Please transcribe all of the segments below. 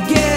get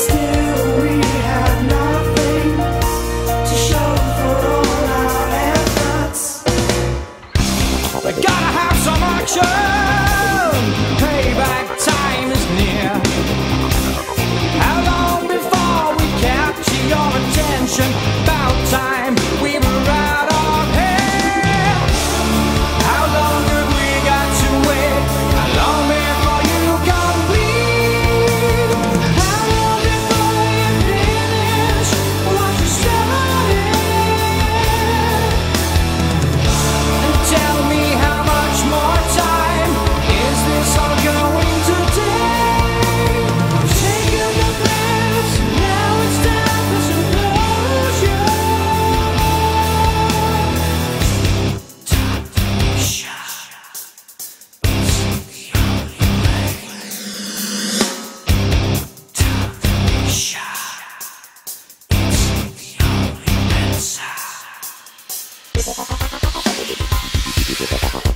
still てた。